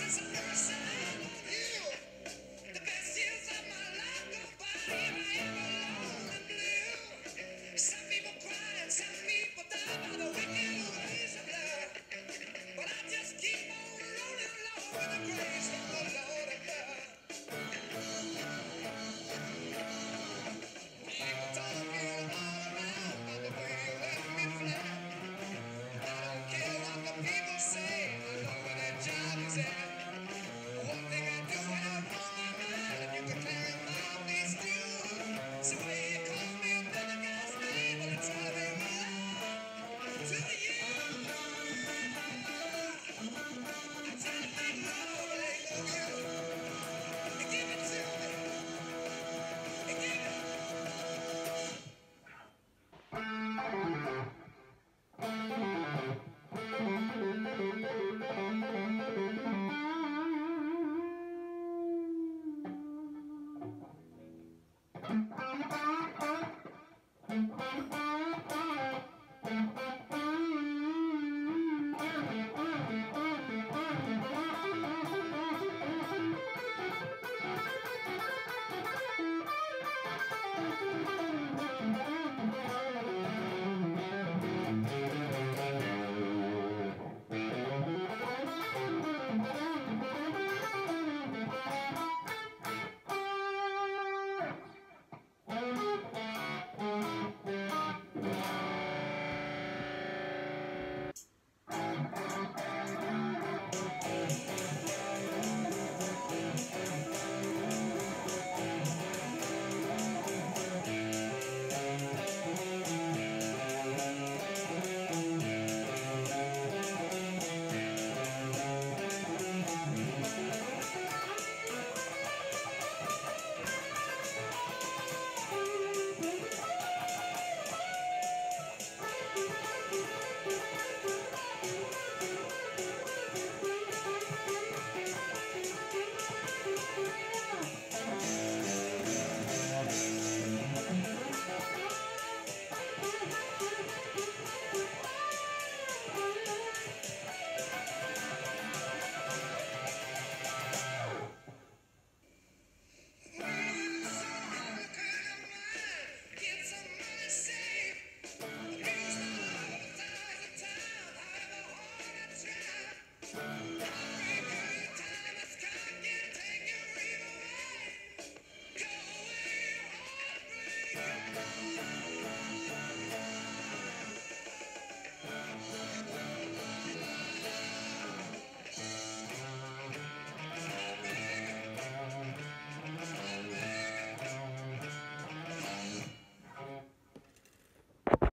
since